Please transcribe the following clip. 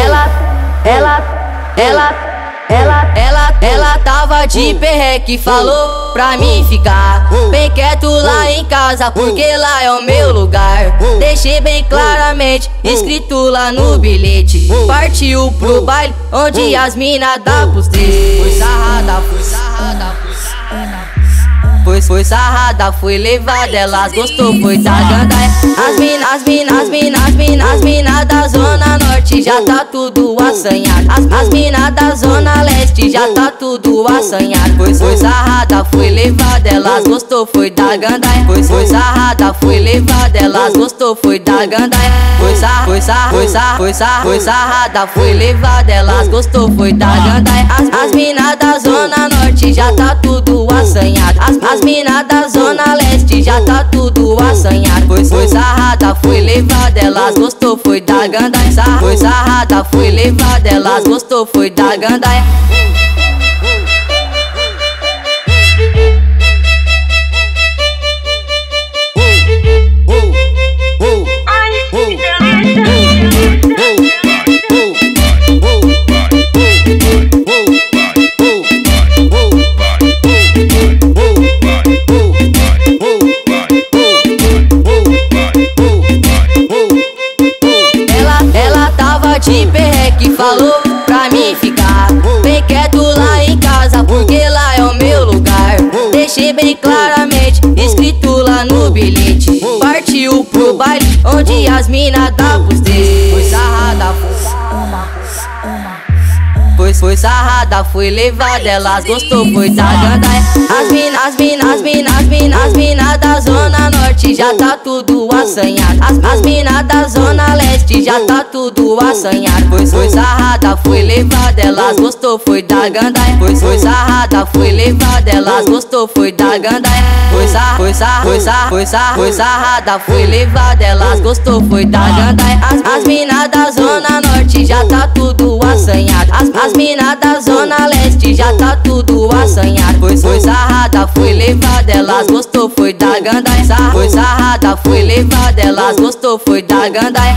ela, ela, ela, ela, ela, ela tava de perreque, falou pra mim ficar bem quieto lá em casa, porque lá é o meu lugar. Deixei bem claramente escrito lá no bilhete. Partiu pro baile onde as minas dá pros três. Foi sarrada, foi sarrada, foi sarrada. Foi, foi sarrada, foi levada, elas gostou, foi da gandaia. As minas, as minas, as minas, as minas, as minas da zona já tá tudo assanhado. As, as minas da zona leste já tá tudo assanhado. Foi, foi sarrada, foi levada, elas gostou, foi da gandaia. Foi, foi sarrada, foi levada, elas gostou, foi da gandaia. Foi sar, foi sar, foi sar, foi sar, foi sarrada, foi levada, elas gostou, foi da gandaia. As, as minas da zona norte já tá tudo assanhado. As, as minas da zona leste já tá tudo assanhado. Foi, foi sarrada, foi levada, elas gostou, foi da gandaia. Foi sarrada, foi levada, elas gostou, foi da gandaia. Falou pra mim ficar bem quieto lá em casa, porque lá é o meu lugar. Deixei bem claramente escrito lá no bilhete. Partiu pro baile onde as minas dá pros três. Foi sarrada, foi foi, sarrada, foi levada, elas gostou, foi da gandaia. As minas, as minas, as minas, as minas, as minas da zona já tá tudo assanhado. As, as minas da zona leste já tá tudo assanhado. Foi, foi sarrada, foi levada, elas gostou, foi da gandaia. Foi, foi sarrada, foi levada, elas gostou, foi da gandaia. Foi sar, foi sar, foi sar, foi sar, foi sarrada, foi levada, elas gostou, foi da gandaia. As, as minas da zona norte já tá tudo assanhado. As, as minas da zona leste já tá tudo assanhado. Foi, foi sarrada, foi levada, elas gostou, foi da gandaia. Sarrada, foi levada, elas gostou, foi da gandaia.